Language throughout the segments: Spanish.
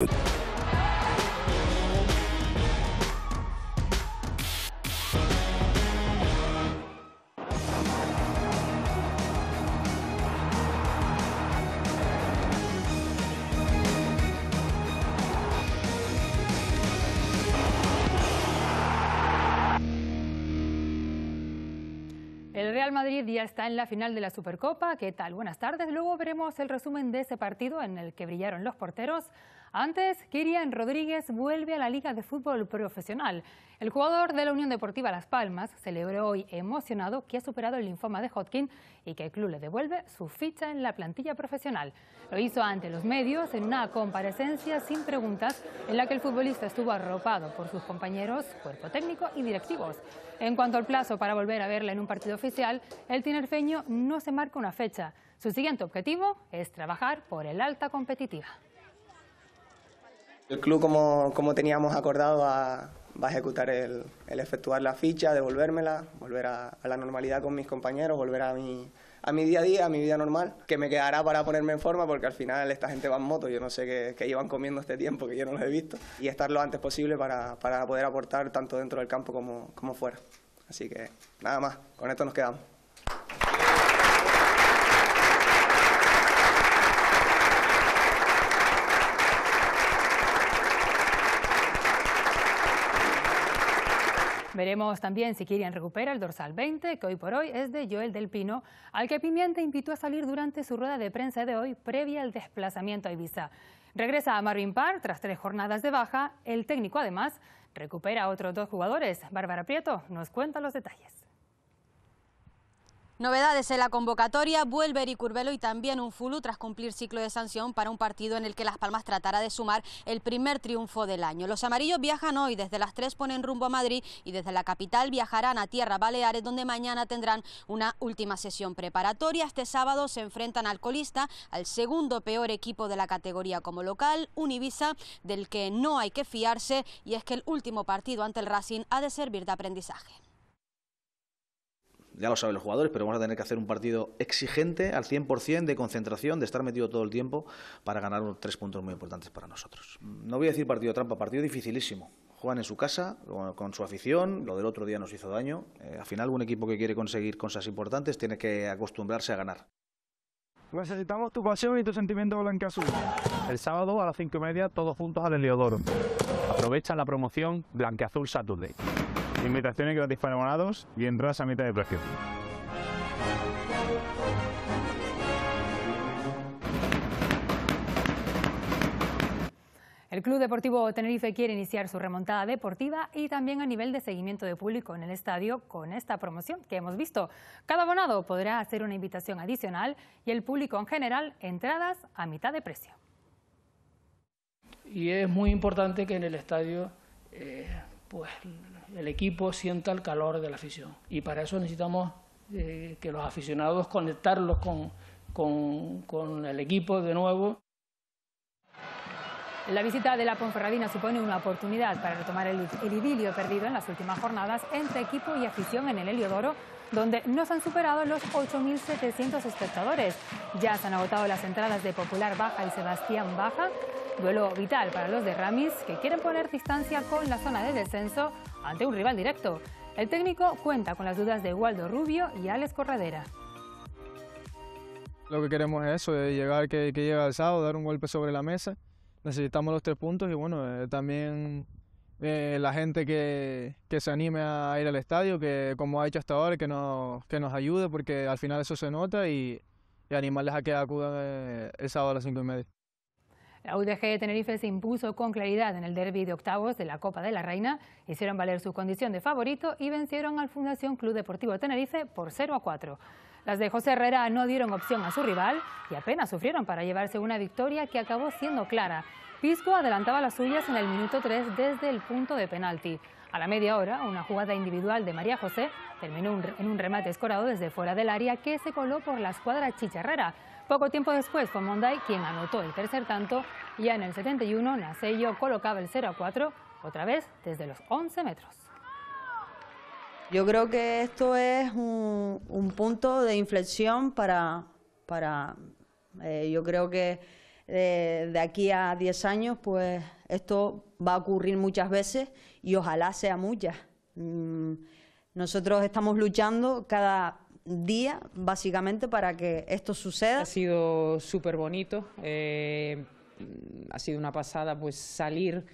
El Real Madrid ya está en la final de la Supercopa. ¿Qué tal? Buenas tardes. Luego veremos el resumen de ese partido en el que brillaron los porteros. Antes, Kirian Rodríguez vuelve a la Liga de Fútbol Profesional. El jugador de la Unión Deportiva Las Palmas celebró hoy emocionado que ha superado el linfoma de Hodgkin y que el club le devuelve su ficha en la plantilla profesional. Lo hizo ante los medios en una comparecencia sin preguntas en la que el futbolista estuvo arropado por sus compañeros, cuerpo técnico y directivos. En cuanto al plazo para volver a verle en un partido oficial, el tinerfeño no se marca una fecha. Su siguiente objetivo es trabajar por el alta competitiva. El club, como, como teníamos acordado, va, a ejecutar el, efectuar la ficha, devolvérmela, volver a, a, la normalidad con mis compañeros, volver a mi, a mi día a día, a mi vida normal, que me quedará para ponerme en forma porque al final esta gente va en moto, yo no sé qué, qué llevan comiendo este tiempo que yo no lo he visto, y estar lo antes posible para, para poder aportar tanto dentro del campo como, como fuera. Así que nada más, con esto nos quedamos. Veremos también si Kirian recupera el dorsal 20, que hoy por hoy es de Joel del Pino, al que Pimienta invitó a salir durante su rueda de prensa de hoy previa al desplazamiento a Ibiza. Regresa a Marvin Park tras tres jornadas de baja. El técnico, además, recupera a otros dos jugadores. Bárbara Prieto nos cuenta los detalles. Novedades en la convocatoria, vuelve Eric Curbelo y también un Fulu tras cumplir ciclo de sanción para un partido en el que Las Palmas tratará de sumar el primer triunfo del año. Los amarillos viajan hoy, desde las 3 ponen rumbo a Madrid y desde la capital viajarán a Tierra Baleares donde mañana tendrán una última sesión preparatoria. Este sábado se enfrentan al colista, al segundo peor equipo de la categoría como local, un Ibiza del que no hay que fiarse y es que el último partido ante el Racing ha de servir de aprendizaje ya lo saben los jugadores, pero vamos a tener que hacer un partido exigente al 100% de concentración, de estar metido todo el tiempo para ganar unos tres puntos muy importantes para nosotros. No voy a decir partido trampa, partido dificilísimo. Juegan en su casa, con su afición, lo del otro día nos hizo daño. Eh, al final, un equipo que quiere conseguir cosas importantes tiene que acostumbrarse a ganar. Necesitamos tu pasión y tu sentimiento blanca-azul. El sábado a las cinco y media, todos juntos al Heliodoro. Aprovecha la promoción Blanqueazul Saturday. Invitaciones gratis para abonados y entradas a mitad de precio. El Club Deportivo Tenerife quiere iniciar su remontada deportiva y también a nivel de seguimiento de público en el estadio con esta promoción que hemos visto. Cada abonado podrá hacer una invitación adicional y el público en general entradas a mitad de precio. Y es muy importante que en el estadio eh, pues el equipo sienta el calor de la afición. Y para eso necesitamos eh, que los aficionados conectarlos con, con, con, el equipo de nuevo. La visita de la Ponferradina supone una oportunidad para retomar el, el idilio perdido en las últimas jornadas entre equipo y afición en el Heliodoro, donde no se han superado los 8.700 espectadores. Ya se han agotado las entradas de Popular Baja y Sebastián Baja, duelo vital para los de Ramis, que quieren poner distancia con la zona de descenso ante un rival directo. El técnico cuenta con las dudas de Waldo Rubio y Alex Corredera. Lo que queremos es eso, de llegar que, que llega el sábado, dar un golpe sobre la mesa. Necesitamos los tres puntos y bueno, eh, también eh, la gente que, que, se anime a ir al estadio, que como ha hecho hasta ahora, que nos, que nos ayude porque al final eso se nota y, y animarles a que acudan eh, el sábado a las cinco y media. La UDG de Tenerife se impuso con claridad en el derby de octavos de la Copa de la Reina, hicieron valer su condición de favorito y vencieron al Fundación Club Deportivo Tenerife por 0 a 4. Las de José Herrera no dieron opción a su rival y apenas sufrieron para llevarse una victoria que acabó siendo clara. Pisco adelantaba las suyas en el minuto 3 desde el punto de penalti. A la media hora, una jugada individual de María José terminó en un remate escorado desde fuera del área que se coló por la escuadra chicharrera. Poco tiempo después fue Monday quien anotó el tercer tanto y ya en el 71 Nasello colocaba el 0 a 4, otra vez desde los 11 metros. Yo creo que esto es un, un punto de inflexión para, para eh, yo creo que de, de aquí a 10 años, pues esto va a ocurrir muchas veces y ojalá sea muchas. Mm, nosotros estamos luchando cada día, básicamente, para que esto suceda. Ha sido súper bonito, eh, ha sido una pasada pues salir,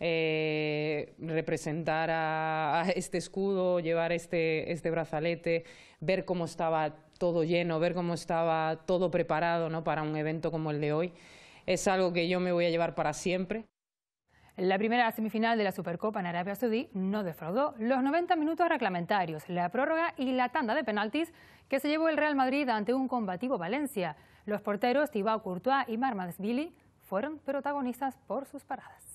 eh, representar a, a este escudo, llevar este, este brazalete, ver cómo estaba todo lleno, ver cómo estaba todo preparado ¿no? para un evento como el de hoy. Es algo que yo me voy a llevar para siempre. La primera semifinal de la Supercopa en Arabia Saudí no defraudó los 90 minutos reglamentarios, la prórroga y la tanda de penaltis que se llevó el Real Madrid ante un combativo Valencia. Los porteros Thibaut Courtois y Marmadesvili fueron protagonistas por sus paradas.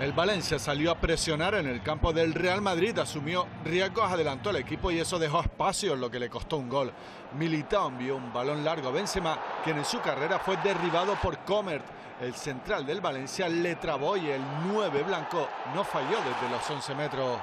El Valencia salió a presionar en el campo del Real Madrid, asumió riesgos, adelantó al equipo y eso dejó espacio, lo que le costó un gol. Militao envió un balón largo a Benzema, quien en su carrera fue derribado por Comert. El central del Valencia le trabó y el 9 blanco no falló desde los 11 metros.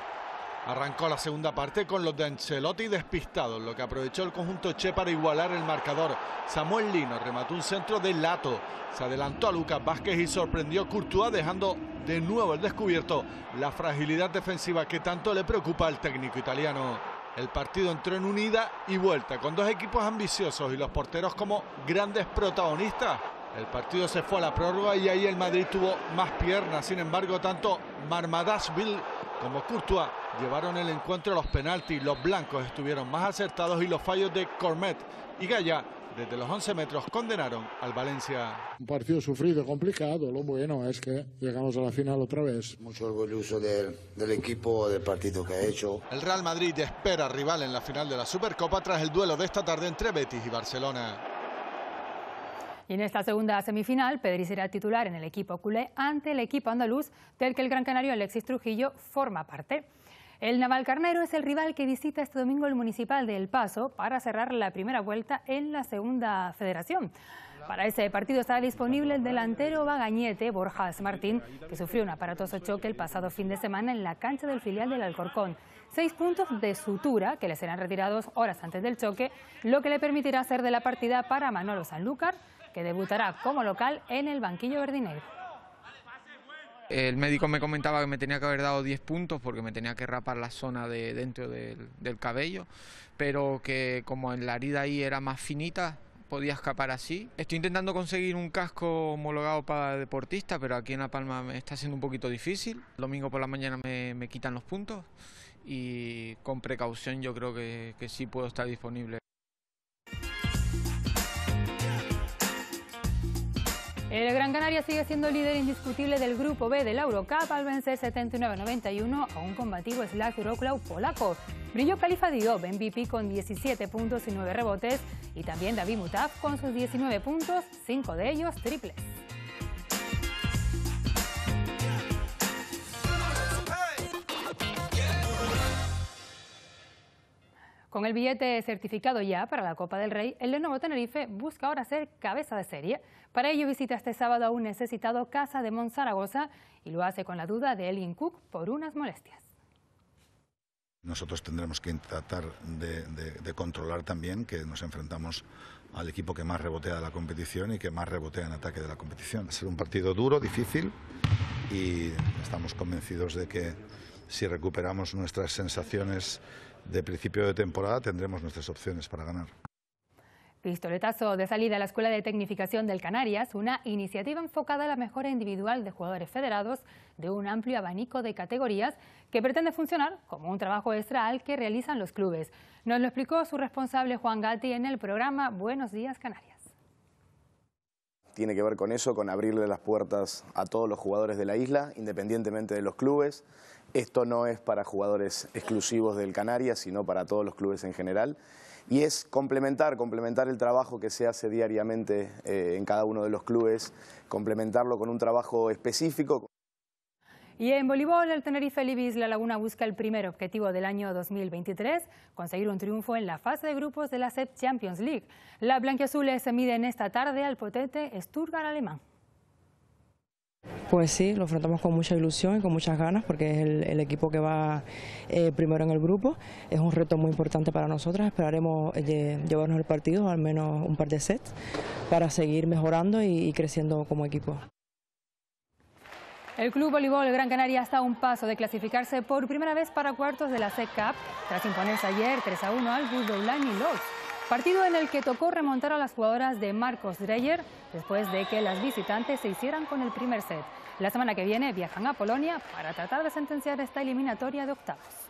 Arrancó la segunda parte con los de Ancelotti despistados, lo que aprovechó el conjunto Che para igualar el marcador. Samuel Lino remató un centro de Lato, se adelantó a Lucas Vázquez y sorprendió Courtois dejando de nuevo el descubierto la fragilidad defensiva que tanto le preocupa al técnico italiano. El partido entró en unida y vuelta, con dos equipos ambiciosos y los porteros como grandes protagonistas. El partido se fue a la prórroga y ahí el Madrid tuvo más piernas. Sin embargo, tanto Marmadashvili como Courtois llevaron el encuentro a los penaltis. Los blancos estuvieron más acertados y los fallos de Cormet y Gaya desde los 11 metros condenaron al Valencia. Un partido sufrido, complicado. Lo bueno es que llegamos a la final otra vez. Mucho orgulloso del, del equipo, del partido que ha hecho. El Real Madrid espera rival en la final de la Supercopa tras el duelo de esta tarde entre Betis y Barcelona. Y en esta segunda semifinal, Pedri será titular en el equipo culé ante el equipo andaluz, del que el gran canario Alexis Trujillo forma parte. El Navalcarnero es el rival que visita este domingo el Municipal de El Paso para cerrar la primera vuelta en la segunda federación. Para ese partido está disponible el delantero bagañete Borjas Martín, que sufrió un aparatoso choque el pasado fin de semana en la cancha del filial del Alcorcón. Seis puntos de sutura que le serán retirados horas antes del choque, lo que le permitirá hacer de la partida para Manolo Sanlúcar, que debutará como local en el banquillo verdinegro. El médico me comentaba que me tenía que haber dado 10 puntos porque me tenía que rapar la zona de dentro del, cabello, pero que como en la herida ahí era más finita, podía escapar así. Estoy intentando conseguir un casco homologado para deportista, pero aquí en La Palma me está siendo un poquito difícil. El domingo por la mañana me, quitan los puntos y con precaución yo creo que sí puedo estar disponible. El Gran Canaria sigue siendo líder indiscutible del grupo B de la Eurocup al vencer 79-91 a un combativo Slack Wrocław polaco. Brilló Khalifa Diop, MVP con 17 puntos y 9 rebotes, y también David Mutaf con sus 19 puntos, 5 de ellos triples. Con el billete certificado ya para la Copa del Rey, el Lenovo Tenerife busca ahora ser cabeza de serie. Para ello visita este sábado a un necesitado Casa de Monzaragoza y lo hace con la duda de Elgin Cook por unas molestias. Nosotros tendremos que tratar de, controlar también que nos enfrentamos al equipo que más rebotea de la competición y que más rebotea en ataque de la competición. Va a ser un partido duro, difícil y estamos convencidos de que si recuperamos nuestras sensaciones de principio de temporada tendremos nuestras opciones para ganar. Pistoletazo de salida a la Escuela de Tecnificación del Canarias, una iniciativa enfocada a la mejora individual de jugadores federados de un amplio abanico de categorías que pretende funcionar como un trabajo extra al que realizan los clubes. Nos lo explicó su responsable Juan Gatti en el programa Buenos Días Canarias. Tiene que ver con eso, con abrirle las puertas a todos los jugadores de la isla, independientemente de los clubes. Esto no es para jugadores exclusivos del Canarias, sino para todos los clubes en general y es complementar, complementar el trabajo que se hace diariamente eh, en cada uno de los clubes, complementarlo con un trabajo específico. Y en voleibol, el Tenerife Libis La Laguna busca el primer objetivo del año 2023, conseguir un triunfo en la fase de grupos de la SEP Champions League. La blanquiazules se miden esta tarde al potente Stuttgart alemán. Pues sí, lo afrontamos con mucha ilusión y con muchas ganas porque es el, equipo que va eh, primero en el grupo. Es un reto muy importante para nosotros. Esperaremos eh, llevarnos el partido, al menos un par de sets, para seguir mejorando y, creciendo como equipo. El Club Voleibol Gran Canaria está a un paso de clasificarse por primera vez para cuartos de la SEC Cup tras imponerse ayer 3 a 1 al Budoulani Lodz. Partido en el que tocó remontar a las jugadoras de Marcos Dreyer después de que las visitantes se hicieran con el primer set. La semana que viene viajan a Polonia para tratar de sentenciar esta eliminatoria de octavos.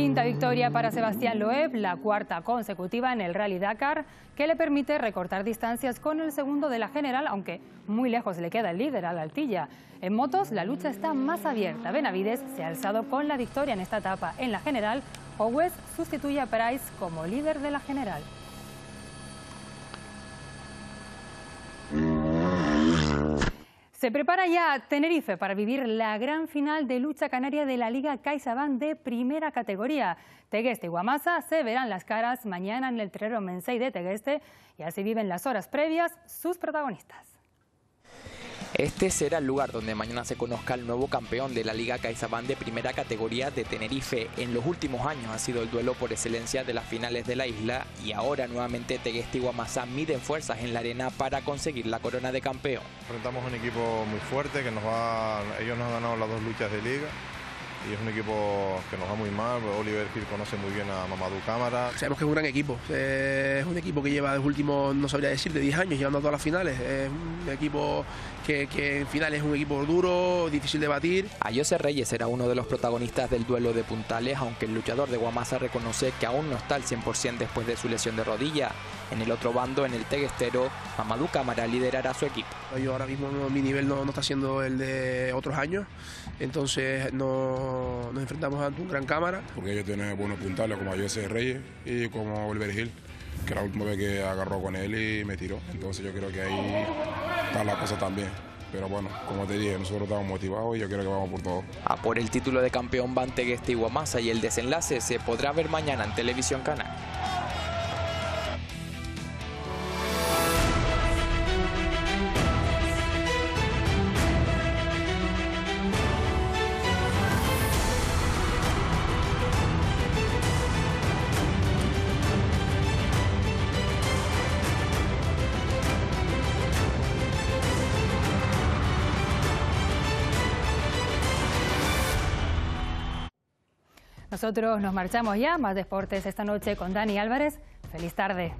Quinta victoria para Sebastián Loeb, la cuarta consecutiva en el Rally Dakar, que le permite recortar distancias con el segundo de la general, aunque muy lejos le queda el líder a la altilla. En motos, la lucha está más abierta. Benavides se ha alzado con la victoria en esta etapa en la general. Owes sustituye a Price como líder de la general. Se prepara ya Tenerife para vivir la gran final de lucha canaria de la Liga CaixaBank de primera categoría. Tegueste y Guamasa se verán las caras mañana en el terreno Mensei de Tegueste y así viven las horas previas sus protagonistas. Este será el lugar donde mañana se conozca el nuevo campeón de la Liga CaixaBank de primera categoría de Tenerife. En los últimos años ha sido el duelo por excelencia de las finales de la isla y ahora nuevamente Tegueste y Guamasa miden fuerzas en la arena para conseguir la corona de campeón. Enfrentamos un equipo muy fuerte que nos va, ellos nos han ganado las dos luchas de liga y es un equipo que nos va muy mal. Oliver Gil conoce muy bien a Mamadou Cámara. Sabemos que es un gran equipo. Es un equipo que lleva los últimos, no sabría decir, de 10 años llevando a todas las finales. Es un equipo que, que en finales es un equipo duro, difícil de batir. A José Reyes era uno de los protagonistas del duelo de puntales, aunque el luchador de Guamasa reconoce que aún no está al 100% después de su lesión de rodilla. En el otro bando, en el Teguestero, Mamadou Cámara liderará su equipo. Yo ahora mismo mi nivel no, no está siendo el de otros años, entonces no, nos enfrentamos ante un gran cámara. Porque ellos tienen buenos puntales como a José Reyes y como Oliver Gil, que la última vez que agarró con él y me tiró. Entonces yo creo que ahí está la cosa también. Pero bueno, como te dije, nosotros estamos motivados y yo creo que vamos por todo. A por el título de campeón van Tegueste y Guamasa y el desenlace se podrá ver mañana en Televisión Canal. Nosotros nos marchamos ya, más deportes esta noche con Dani Álvarez. Feliz tarde.